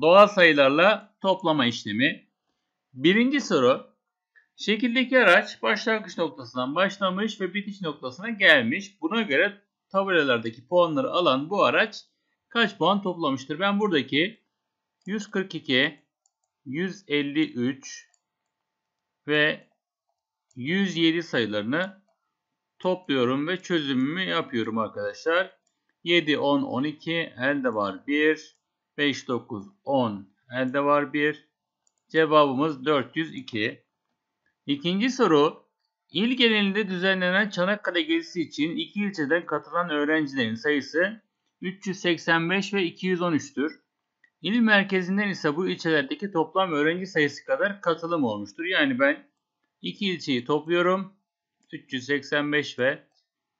Doğal sayılarla toplama işlemi. Birinci soru. Şekildeki araç başlangıç noktasından başlamış ve bitiş noktasına gelmiş. Buna göre tabelalardaki puanları alan bu araç kaç puan toplamıştır? Ben buradaki 142, 153 ve 107 sayılarını topluyorum ve çözümümü yapıyorum arkadaşlar. 7, 10, 12 elde var 1. 5, 9, 10 elde var 1. Cevabımız 402. İkinci soru. İl genelinde düzenlenen Çanakkale gezisi için iki ilçeden katılan öğrencilerin sayısı 385 ve 213'tür. İl merkezinden ise bu ilçelerdeki toplam öğrenci sayısı kadar katılım olmuştur. Yani ben iki ilçeyi topluyorum. 385 ve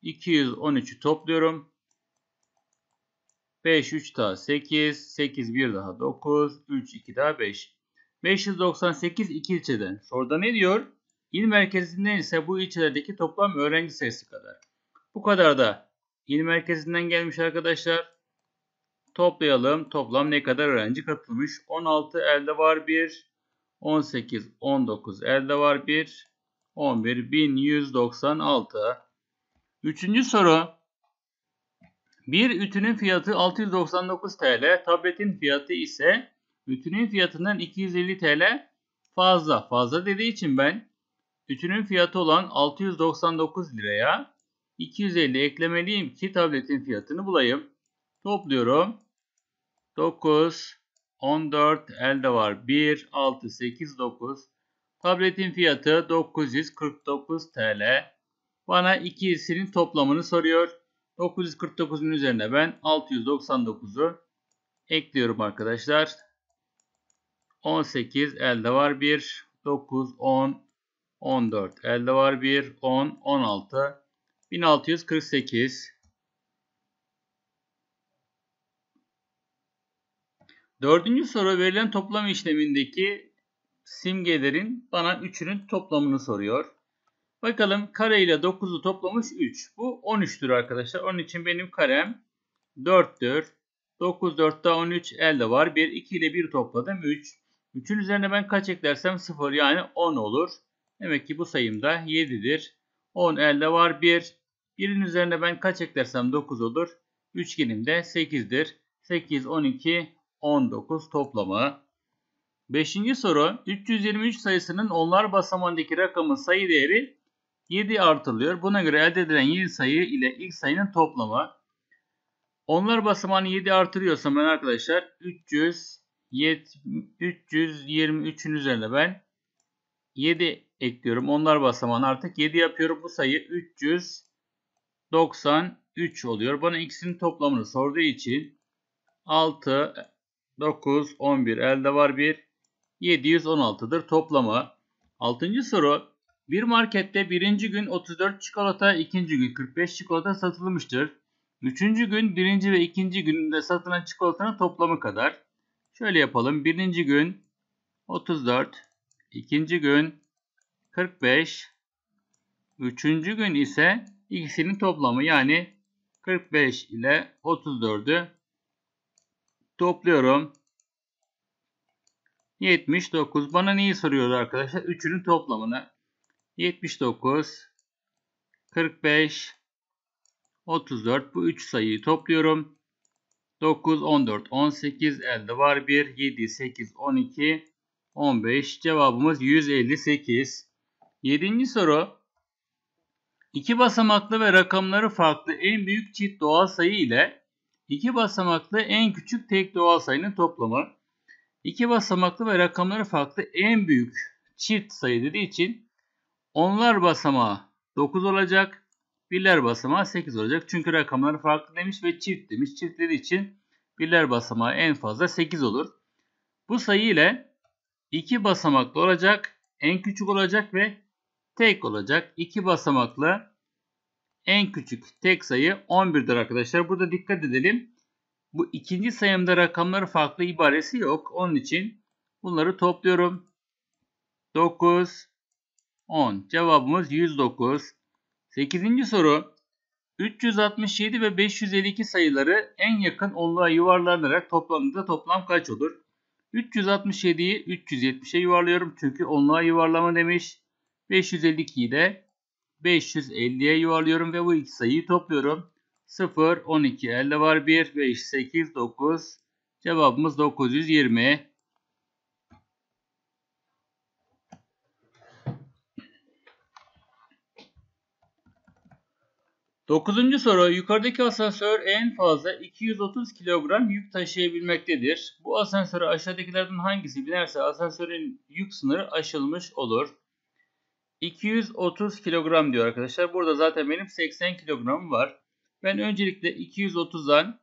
213'ü topluyorum. 5 3 daha 8, 8 1 daha 9, 3 2 daha 5. 598 iki ilçeden. Soruda ne diyor? İl merkezinden ise bu ilçelerdeki toplam öğrenci sayısı kadar. Bu kadar da il merkezinden gelmiş arkadaşlar. Toplayalım. Toplam ne kadar öğrenci katılmış? 16 elde var 1. 18, 19 elde var 1. 11, 1196. Üçüncü soru. Bir ütünün fiyatı 699 TL. Tabletin fiyatı ise ütünün fiyatından 250 TL fazla. Fazla dediği için ben ütünün fiyatı olan 699 liraya 250 eklemeliyim ki tabletin fiyatını bulayım. Topluyorum. 9, 14, elde var 1, 6, 8, 9. Tabletin fiyatı 949 TL. Bana ikisinin toplamını soruyor. 949'un üzerine ben 699'u ekliyorum arkadaşlar. 18 elde var 1, 9, 10, 14 elde var 1, 10, 16, 1648. Dördüncü soru verilen toplam işlemindeki simgelerin bana üçünün toplamını soruyor. Bakalım kare ile 9'u toplamış 3. Bu 13'tür arkadaşlar. Onun için benim karem 4'tür. 9 4 daha 13 elde var. 1 2 ile 1 topladım 3. 3'ün üzerine ben kaç eklersem 0 yani 10 olur. Demek ki bu sayım da 7'dir. 10 elde var 1. 1'in üzerine ben kaç eklersem 9 olur. Üçgenim de 8'dir. 8 12 19 toplamı. Beşinci soru 323 sayısının onlar basamağındaki rakamın sayı değeri 7 artılıyor. Buna göre elde edilen yeni sayı ile ilk sayının toplamı. Onlar basamağını 7 artırıyorsam ben arkadaşlar 300 323'ün üzerine ben 7 ekliyorum. Onlar basamağını artık 7 yapıyorum. Bu sayı 393 oluyor. Bana ikisinin toplamını sorduğu için 6, 9, 11 elde var 1. 716'dır toplamı. 6. soru. Bir markette birinci gün 34 çikolata, ikinci gün 45 çikolata satılmıştır. Üçüncü gün birinci ve ikinci gününde satılan çikolatanın toplamı kadar. Şöyle yapalım. Birinci gün 34, ikinci gün 45, üçüncü gün ise ikisinin toplamı yani 45 ile 34'ü topluyorum. 79. Bana neyi soruyor arkadaşlar? Üçünün toplamını. 79, 45, 34. Bu 3 sayıyı topluyorum. 9, 14, 18 elde var 1, 7, 8, 12, 15. Cevabımız 158. 7. soru. İki basamaklı ve rakamları farklı en büyük çift doğal sayı ile iki basamaklı en küçük tek doğal sayının toplamı. İki basamaklı ve rakamları farklı en büyük çift sayı dediği için onlar basamağı 9 olacak. Birler basamağı 8 olacak. Çünkü rakamları farklı demiş ve çift demiş. Çift dediği için birler basamağı en fazla 8 olur. Bu sayı ile 2 basamaklı olacak. En küçük olacak ve tek olacak. 2 basamaklı en küçük tek sayı 11'dir arkadaşlar. Burada dikkat edelim. Bu ikinci sayımda rakamları farklı ibaresi yok. Onun için bunları topluyorum. 9, 10. Cevabımız 109. 8. soru. 367 ve 552 sayıları en yakın onluğa yuvarlanarak toplamında toplam kaç olur? 367'yi 370'e yuvarlıyorum. Çünkü onluğa yuvarlama demiş. 552'yi de 550'ye yuvarlıyorum ve bu iki sayıyı topluyorum. 0, 12, elde var 1, 5, 8, 9. Cevabımız 920. Dokuzuncu soru. Yukarıdaki asansör en fazla 230 kilogram yük taşıyabilmektedir. Bu asansöre aşağıdakilerden hangisi binerse asansörün yük sınırı aşılmış olur. 230 kilogram diyor arkadaşlar. Burada zaten benim 80 kilogramım var. Ben öncelikle 230'dan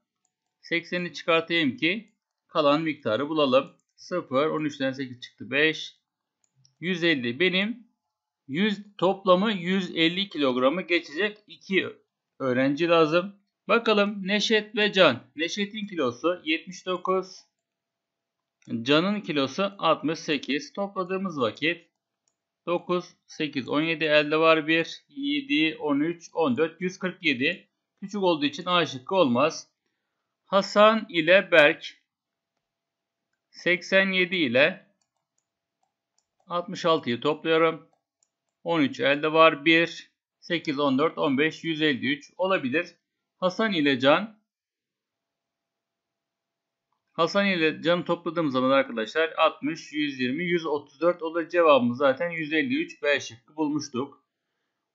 80'i çıkartayım ki kalan miktarı bulalım. 0, 13'ten 8 çıktı 5. 150 benim 100 toplamı 150 kilogramı geçecek 2 öğrenci lazım. Bakalım Neşet ve Can. Neşet'in kilosu 79. Can'ın kilosu 68. Topladığımız vakit 9, 8, 17 elde var 1, 7, 13, 14, 147. Küçük olduğu için A şıkkı olmaz. Hasan ile Berk 87 ile 66'yı topluyorum. 13 elde var 1, 8, 14, 15, 153 olabilir. Hasan ile Can Hasan ile Can'ı topladığım zaman arkadaşlar 60, 120, 134 olur. Cevabımız zaten 153 B şıkkı bulmuştuk.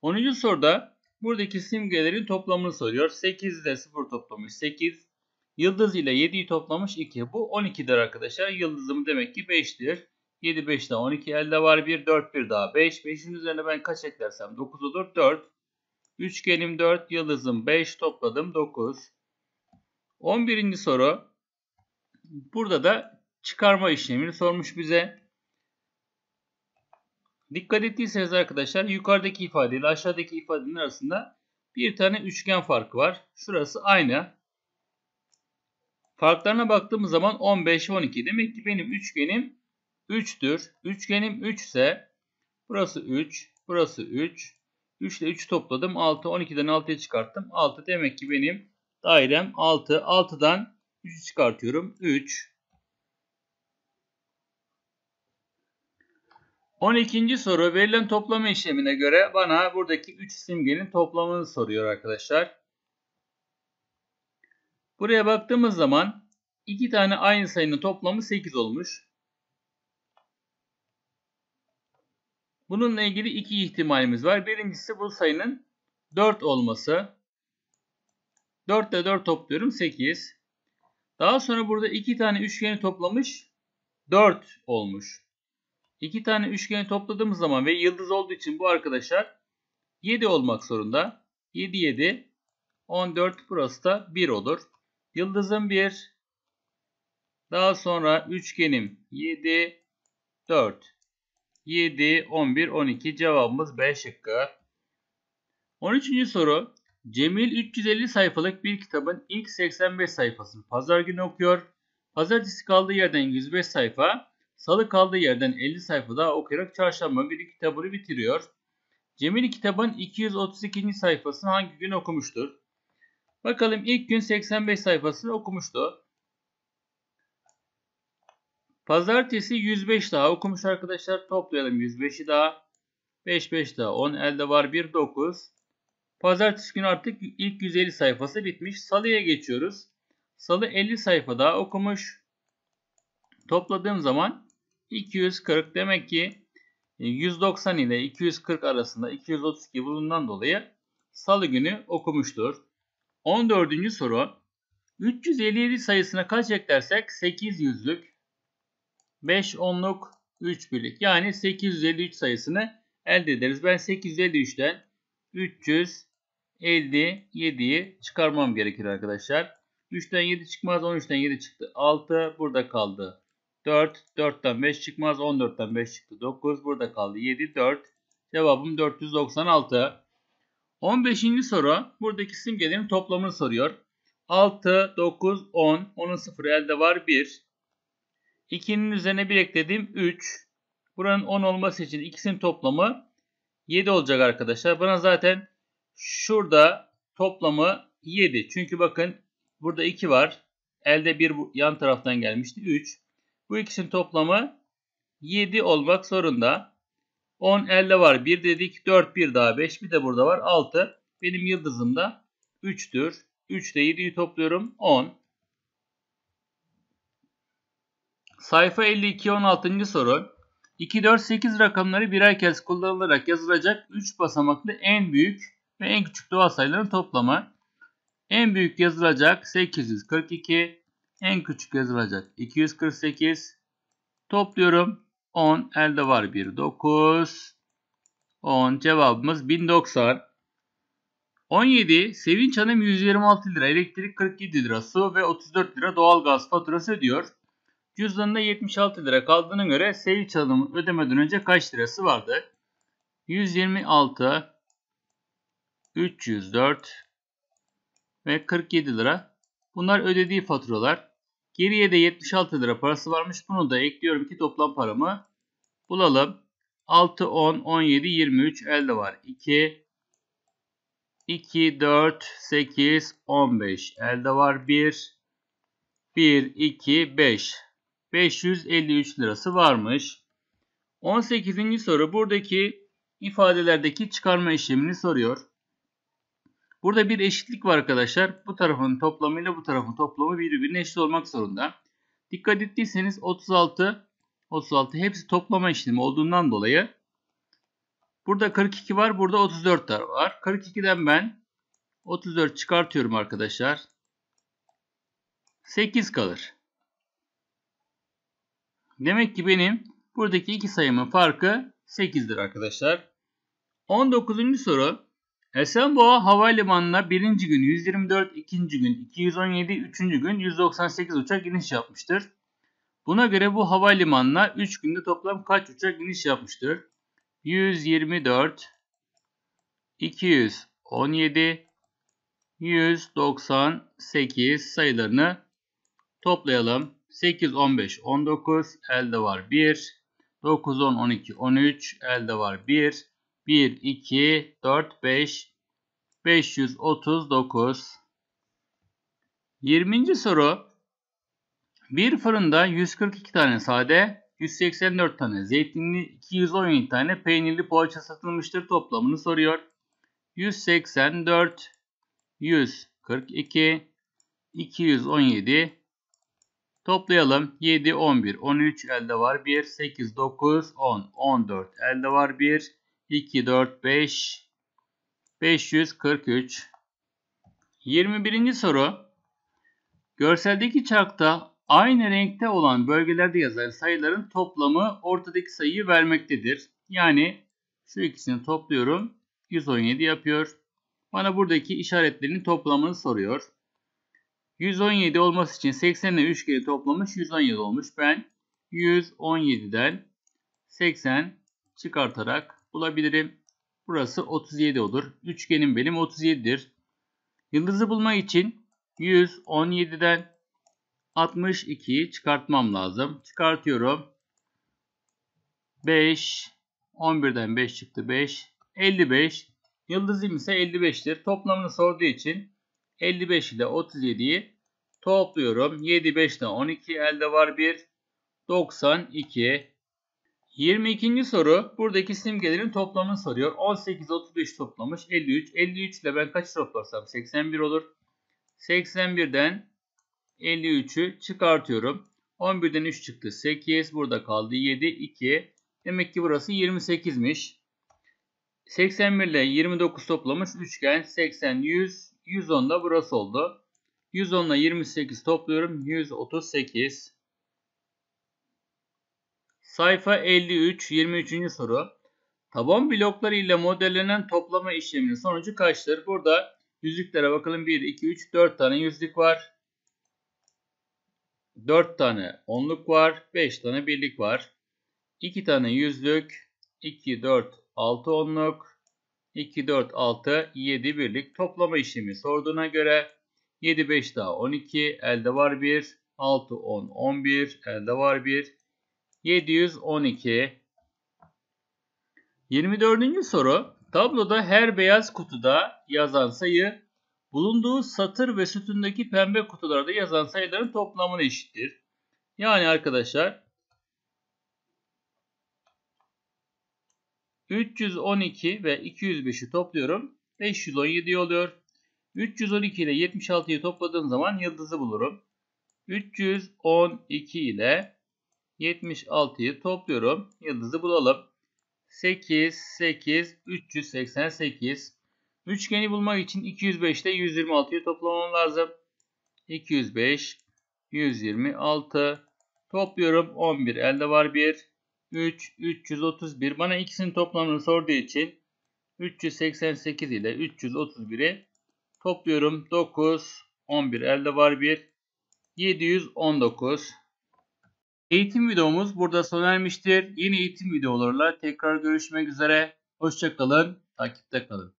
10. soruda buradaki simgelerin toplamını soruyor. 8 ile 0 toplamış 8. Yıldız ile 7'yi toplamış 2. Bu 12'dir arkadaşlar. Yıldızım demek ki 5'tir. 7 5 daha 12 elde var 1 4 1 daha 5. 5'in üzerine ben kaç eklersem 9 olur 4. Üçgenim 4 yıldızım 5 topladım 9. 11. soru. Burada da çıkarma işlemini sormuş bize. Dikkat ettiyseniz arkadaşlar yukarıdaki ifade ile aşağıdaki ifadenin arasında bir tane üçgen farkı var. Şurası aynı. Farklarına baktığımız zaman 15 12. Demek ki benim üçgenim 3'tür. Üçgenim 3 ise burası 3, burası 3. 3 ile 3 topladım. 6, 12'den 6'ya çıkarttım. 6 demek ki benim dairem 6. 6'dan 3'ü çıkartıyorum. 3. 12. soru verilen toplama işlemine göre bana buradaki 3 simgenin toplamını soruyor arkadaşlar. Buraya baktığımız zaman 2 tane aynı sayının toplamı 8 olmuş. Bununla ilgili iki ihtimalimiz var. Birincisi bu sayının 4 olması. 4 ile 4 topluyorum 8. Daha sonra burada 2 tane üçgeni toplamış 4 olmuş. 2 tane üçgeni topladığımız zaman ve yıldız olduğu için bu arkadaşlar 7 olmak zorunda. 7 7 14 burası da 1 olur. Yıldızım 1. Daha sonra üçgenim 7 4 7, 11, 12 cevabımız B şıkkı. 13. soru. Cemil 350 sayfalık bir kitabın ilk 85 sayfasını pazar günü okuyor. Pazartesi kaldığı yerden 105 sayfa, salı kaldığı yerden 50 sayfa daha okuyarak çarşamba günü kitabını bitiriyor. Cemil kitabın 232. sayfasını hangi gün okumuştur? Bakalım ilk gün 85 sayfasını okumuştu. Pazartesi 105 daha okumuş arkadaşlar. Toplayalım 105'i daha. 5 5 daha 10 elde var 1 9. Pazartesi günü artık ilk 150 sayfası bitmiş. Salıya geçiyoruz. Salı 50 sayfa daha okumuş. Topladığım zaman 240 demek ki 190 ile 240 arasında 232 bulundan dolayı salı günü okumuştur. 14. soru 357 sayısına kaç eklersek 800'lük 5 onluk 3 birlik. Yani 853 sayısını elde ederiz. Ben 853'ten 357'yi çıkarmam gerekir arkadaşlar. 3'ten 7 çıkmaz. 13'ten 7 çıktı. 6 burada kaldı. 4. 4'ten 5 çıkmaz. 14'ten 5 çıktı. 9 burada kaldı. 7 4. Cevabım 496. 15. soru buradaki simgelerin toplamını soruyor. 6, 9, 10. Onun sıfırı elde var 1. 2'nin üzerine 1 ekledim 3. Buranın 10 olması için ikisinin toplamı 7 olacak arkadaşlar. Bana zaten şurada toplamı 7. Çünkü bakın burada 2 var. Elde 1 yan taraftan gelmişti 3. Bu ikisinin toplamı 7 olmak zorunda. 10 elde var 1 dedik. 4 bir daha 5 bir de burada var 6. Benim yıldızım da 3'tür. 3 ile 7'yi topluyorum 10. Sayfa 52 16. soru. 2, 4, 8 rakamları birer kez kullanılarak yazılacak 3 basamaklı en büyük ve en küçük doğal sayıların toplamı. En büyük yazılacak 842, en küçük yazılacak 248. Topluyorum. 10 elde var 1 9. 10 cevabımız 1090. 17 Sevinç Hanım 126 lira elektrik 47 lira su ve 34 lira doğal gaz faturası ödüyor. Cüzdanında 76 lira kaldığına göre Sevinç Hanım ödemeden önce kaç lirası vardı? 126 304 ve 47 lira. Bunlar ödediği faturalar. Geriye de 76 lira parası varmış. Bunu da ekliyorum ki toplam paramı bulalım. 6, 10, 17, 23 elde var. 2, 2, 4, 8, 15 elde var. 1, 1, 2, 5. 553 lirası varmış. 18. soru buradaki ifadelerdeki çıkarma işlemini soruyor. Burada bir eşitlik var arkadaşlar. Bu tarafın toplamı ile bu tarafın toplamı birbirine eşit olmak zorunda. Dikkat ettiyseniz 36, 36 hepsi toplama işlemi olduğundan dolayı burada 42 var, burada 34 var. 42'den ben 34 çıkartıyorum arkadaşlar. 8 kalır. Demek ki benim buradaki iki sayımın farkı 8'dir arkadaşlar. 19. soru Esenboğa Havalimanı'na birinci gün 124, ikinci gün 217, üçüncü gün 198 uçak iniş yapmıştır. Buna göre bu havalimanına 3 günde toplam kaç uçak iniş yapmıştır? 124, 217, 198 sayılarını toplayalım. 8, 15, 19 elde var 1. 9, 10, 12, 13 elde var 1. 1, 2, 4, 5, 539. 20. soru. Bir fırında 142 tane sade, 184 tane zeytinli, 217 tane peynirli poğaça satılmıştır. Toplamını soruyor. 184, 142, 217. Toplayalım. 7, 11, 13 elde var 1, 8, 9, 10, 14 elde var 1, 2, 4, 5, 543. 21. soru. Görseldeki çarkta aynı renkte olan bölgelerde yazan sayıların toplamı ortadaki sayıyı vermektedir. Yani şu ikisini topluyorum. 117 yapıyor. Bana buradaki işaretlerin toplamını soruyor. 117 olması için 80 ile 3 kere toplamış 117 olmuş. Ben 117'den 80 çıkartarak bulabilirim. Burası 37 olur. Üçgenim benim 37'dir. Yıldızı bulmak için 117'den 62'yi çıkartmam lazım. Çıkartıyorum. 5, 11'den 5 çıktı 5, 55. Yıldızım ise 55'tir. Toplamını sorduğu için 55 ile 37'yi topluyorum. 7, 5 ile 12 elde var 1. 92. 22. soru buradaki simgelerin toplamını soruyor. 18, 35 toplamış 53. 53 ile ben kaç toplarsam 81 olur. 81'den 53'ü çıkartıyorum. 11'den 3 çıktı 8. Burada kaldı 7, 2. Demek ki burası 28'miş. 81 ile 29 toplamış üçgen 80, 100, 110 da burası oldu. 110 ile 28 topluyorum 138. Sayfa 53, 23. soru. Taban blokları ile modellenen toplama işleminin sonucu kaçtır? Burada yüzlüklere bakalım. 1, 2, 3, 4 tane yüzlük var. 4 tane onluk var. 5 tane birlik var. 2 tane yüzlük. 2, 4, 6 onluk. 2, 4, 6, 7 birlik toplama işlemi sorduğuna göre 7, 5 daha 12, elde var 1. 6, 10, 11, elde var 1. 712. 24. soru. Tabloda her beyaz kutuda yazan sayı bulunduğu satır ve sütundaki pembe kutularda yazan sayıların toplamına eşittir. Yani arkadaşlar 312 ve 205'i topluyorum. 517 oluyor. 312 ile 76'yı topladığım zaman yıldızı bulurum. 312 ile 76'yı topluyorum. Yıldızı bulalım. 8, 8, 388. Üçgeni bulmak için 205 ile 126'yı toplamam lazım. 205, 126. Topluyorum. 11 elde var 1. 3, 331. Bana ikisinin toplamını sorduğu için 388 ile 331'i topluyorum. 9, 11 elde var 1. 719. Eğitim videomuz burada sona ermiştir. Yeni eğitim videolarla tekrar görüşmek üzere. Hoşçakalın. Takipte kalın.